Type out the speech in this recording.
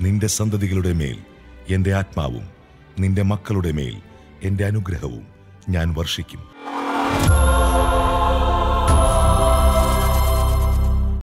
നിന്റെ സന്തതികളുടെ മേൽ എന്റെ ആത്മാവും നിന്റെ മക്കളുടെ മേൽ എന്റെ അനുഗ്രഹവും ഞാൻ വർഷിക്കും.